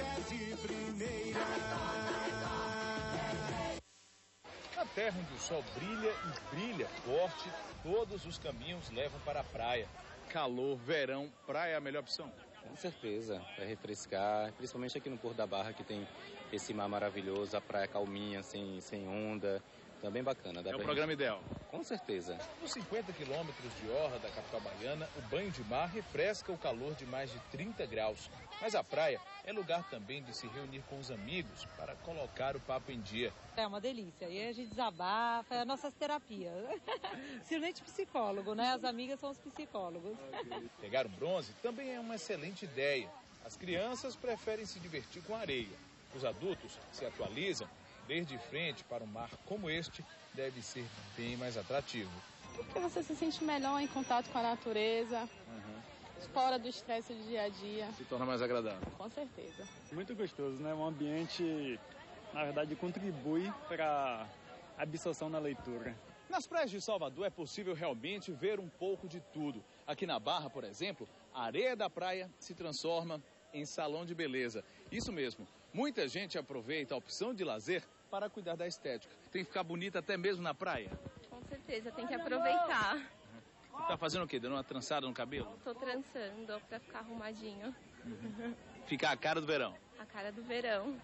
é de primeira. Na terra onde o sol brilha e brilha forte, todos os caminhos levam para a praia. Calor, verão, praia é a melhor opção. Com certeza, vai refrescar, principalmente aqui no Porto da Barra, que tem esse mar maravilhoso, a praia calminha, sem, sem onda. É bem bacana. Dá É o pra programa gente- ideal. Com certeza. Nos 50 quilômetros de orla da capital baiana, o banho de mar refresca o calor de mais de 30 graus. Mas a praia é lugar também de se reunir com os amigos para colocar o papo em dia. É uma delícia. E a gente desabafa, é a nossa terapia. Simplesmente psicólogo, né? As amigas são os psicólogos. Pegar o bronze também é uma excelente ideia. As crianças preferem se divertir com areia. Os adultos se atualizam. Ver de frente para um mar como este deve ser bem mais atrativo. Porque você se sente melhor em contato com a natureza, fora do estresse do dia a dia, Se torna mais agradável. com certeza. Muito gostoso, né? Um ambiente, na verdade, contribui para a absorção na leitura. Nas praias de Salvador é possível realmente ver um pouco de tudo. Aqui na Barra, por exemplo, a areia da praia se transforma em salão de beleza. Isso mesmo, muita gente aproveita a opção de lazer para cuidar da estética. Tem que ficar bonita até mesmo na praia. Com certeza, tem que aproveitar. Tá fazendo o quê? Dando uma trançada no cabelo? Tô trançando pra ficar arrumadinho. Ficar a cara do verão. A cara do verão.